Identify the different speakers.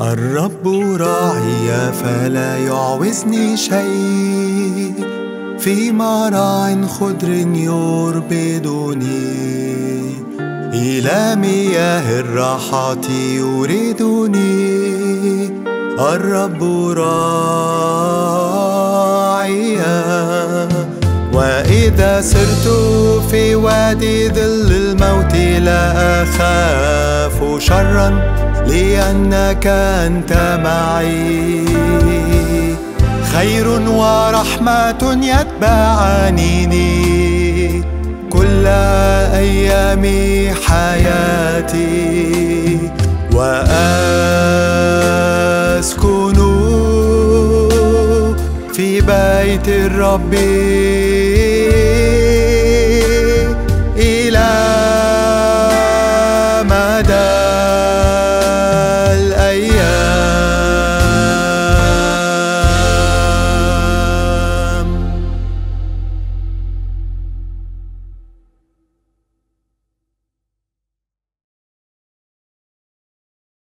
Speaker 1: الرب راعي فلا يعوزني شيء. في مرعى خضر يربدني إلى مياه الراحة يريدني. الرب راعي. وإذا سرت في وادي ظل الموت لا أخاف شرا لأنك أنت معي. خير ورحمة يتبعانني كل أيام حياتي. وأسكن في بيت الرب